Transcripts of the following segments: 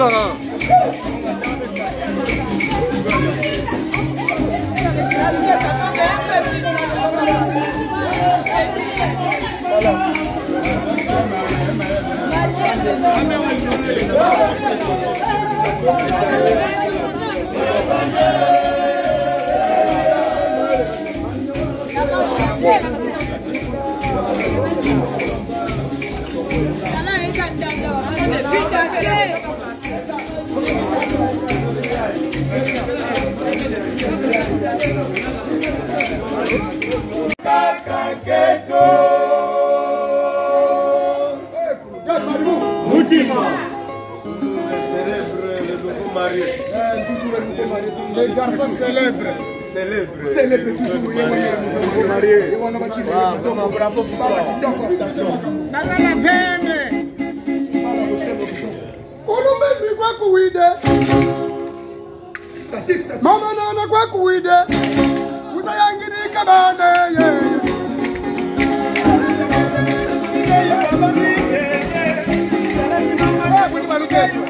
lá. Olha. les garçons célèbres. Célèbre. Célèbre toujours. Marié. Bravo. Nana la veine. Kulume mbi kwa kuide. Mama nana kwa kuide. Uzayangini kabane yeye. Yeah, yeah, yeah.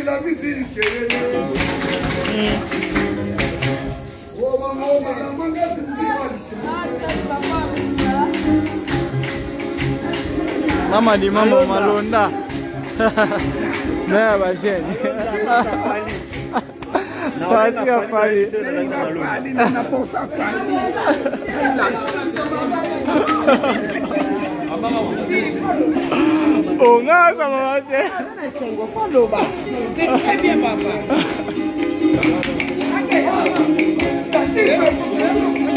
de la musique. Oh maman, oh maman, manga c'est dimanche. Ah, mama di mama malonda. Naya basheni. Katika fali. Ninaposa fali. Mama o nga asangama te Thank you.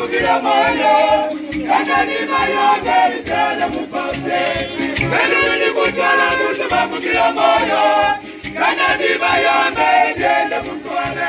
kuvira mayo kanani mayogaisele mukose venuni kutwala kuti makuvira mayo kanani mayonga ijende mutwale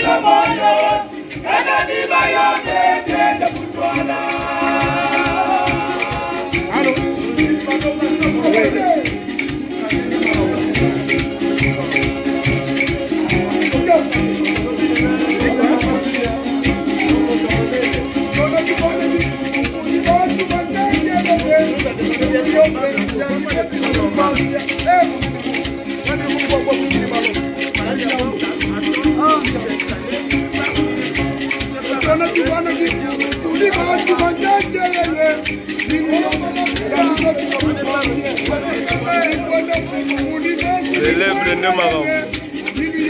Sila Moyo, Canadiba Yo Bebe.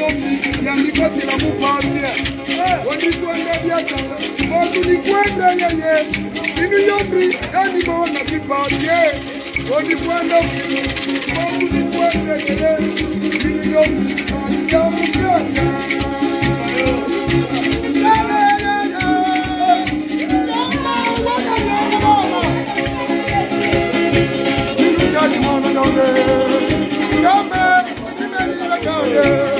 yote yandikati la mupasia wanikwenda vyatana wakunikwenda yenye ini yomri yanimona vipasie wanikwenda wakunikwenda yenye ini yomri ajamukyana Yeah.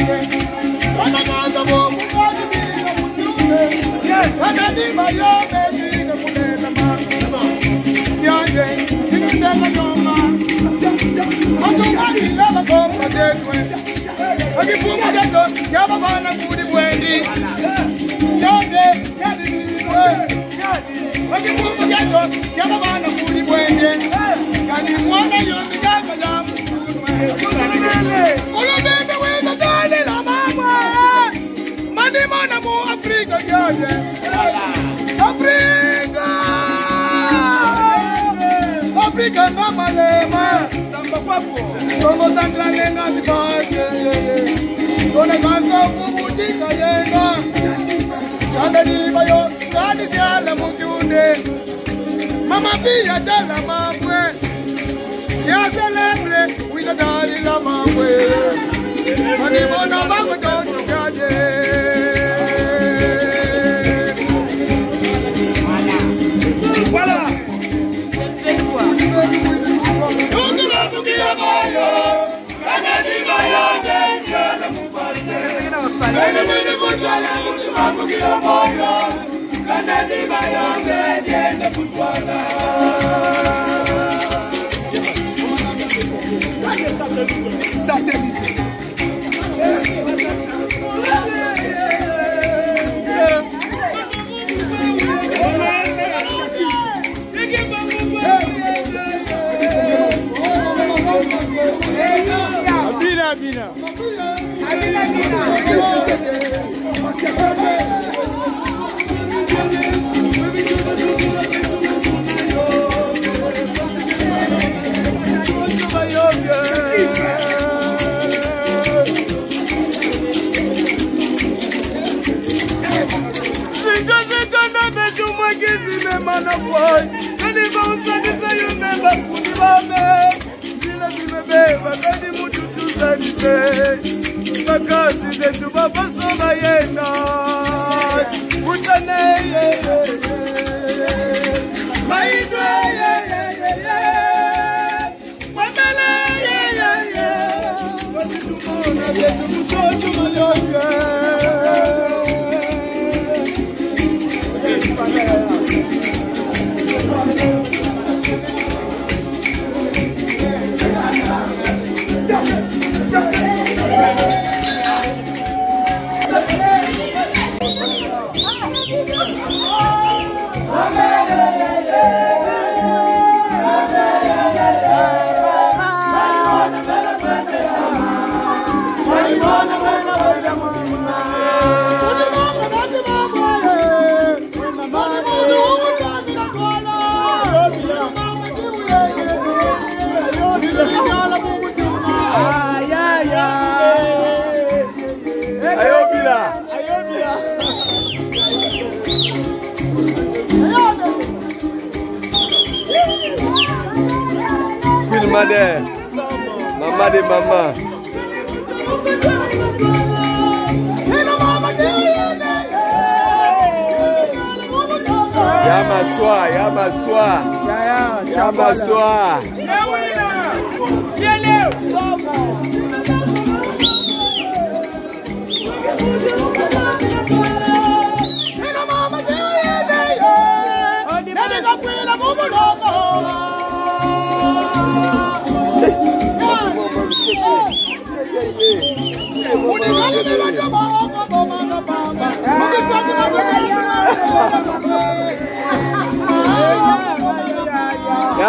Olùdókòwò. Africa girl la mama eh. Mani mana mo Africa girl Africa Africa ngama lema eh. Samba kwapo Kongo sandra nenga sibaje Kone kanzo kubutika yenga Kande diba yo Kani siala mukiune Mama pia dala mabwe Ya celebre Wika dali la mabwe Kanabi bayo bedi ende kutwana te bakati zetu bapaso bayenga maman de maman de maman ya masoir ya masoir ya masoir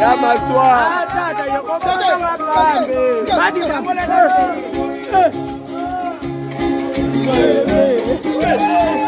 ya maswa Hey, hey, hey.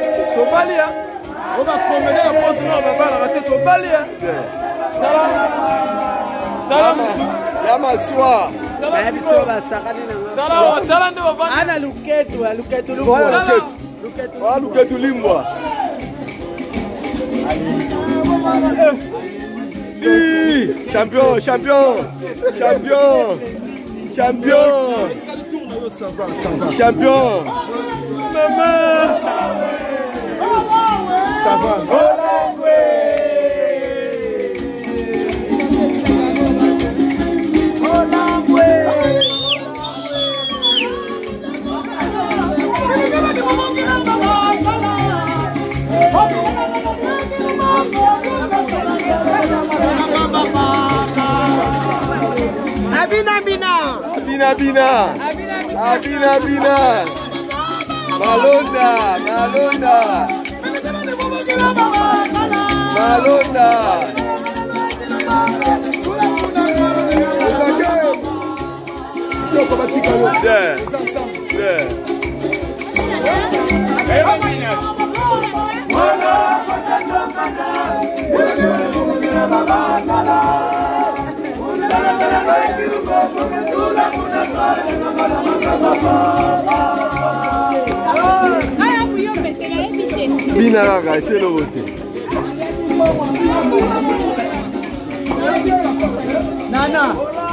tobali ya o bakomele na pote na babalaka te tobali ya ya masuwa nayebi so basakani nangaana luketu ya luketu luketu limbwa champion champion champion champion champion maman savane. Abina bina. Abina bina. Abina bina. Malonda, Malonda. alonda ozake kitoko batika yo bina kaka eseloko te nana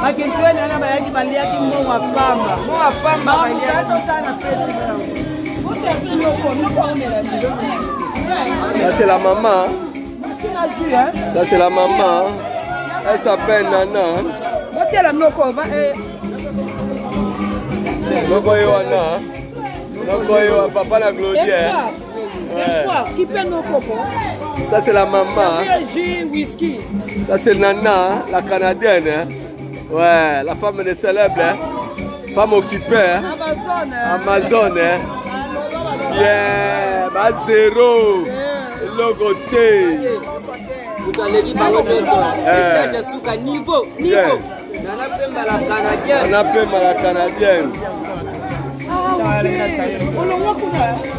bakentue nana bayaki baliaki mongwa pamba mongwa pamba baliakitosana peti Ça c'est la maman. Ça c'est la maman. Elle s'appelle Nana. Noko Yoana. Noko Yoana, papa la Glodière. Espoir, qui peut nous comprendre Ça, c'est la maman. Ça, c'est Nana, la canadienne. Hein. Ouais, la femme de célèbre. Hein. Femme occupée. Hein. Amazon. Amazon. Yeah, bas zéro. Logoté. tukaleli bango nyonso etage asuka niveau niveau nana à la canadienne nana à la canadienne ah, olongwa là.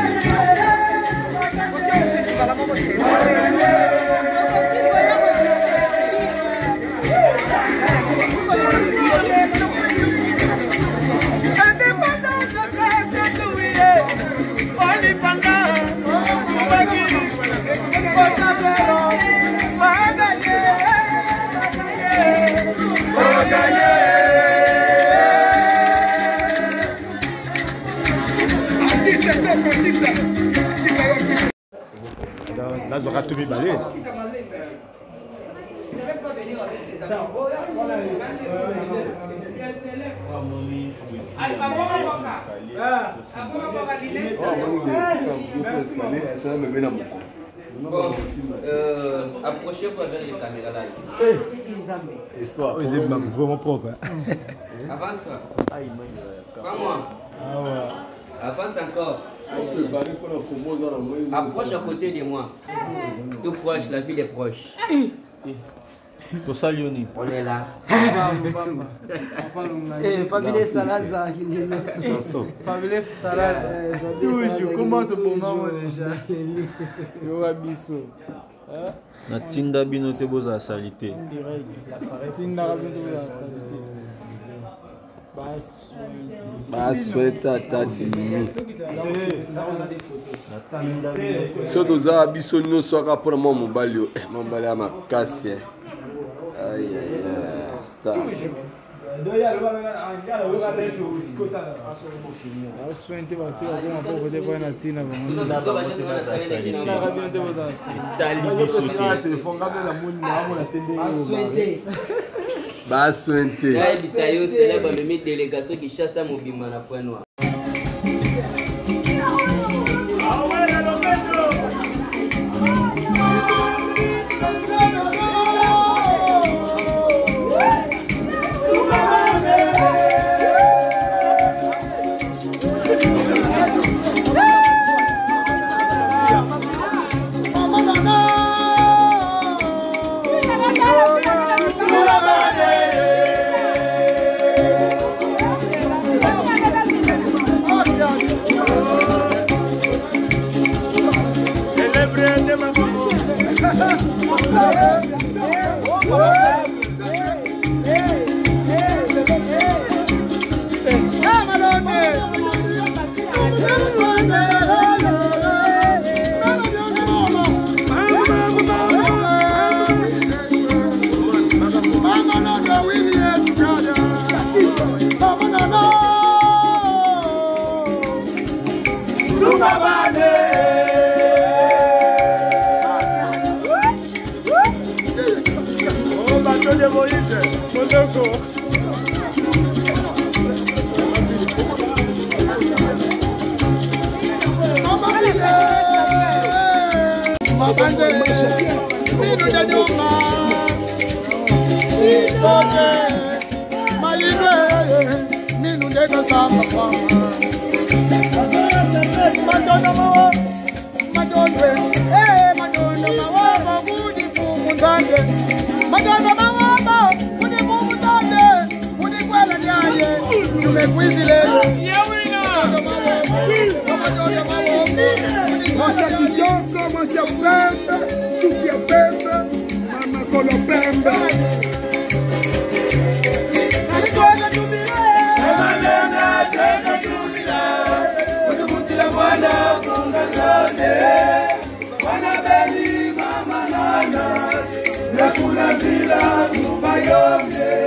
Bon, euh, approchez-vous avec les caméras là. vraiment propre. Hein. Avance-toi. Ah, euh, ah, Avance encore. Ah, Approche à côté de moi. Tout proche, la vie des proches. Eh, tosali eh, eh, eh, yo nini fabile salaza fabile salazaoujours comment tobomamo déjà yoka biso natinda bino te bozala sali te basweta ata dimi so tozala biso nyonso kaka mpona mwa mobali yo mobali ya makasi basoin te batika mpona po kote mpona ntina bangobasoin te bayebisa yo sela bamemi délégation kishasa mobimba na point noir Moïse. love you.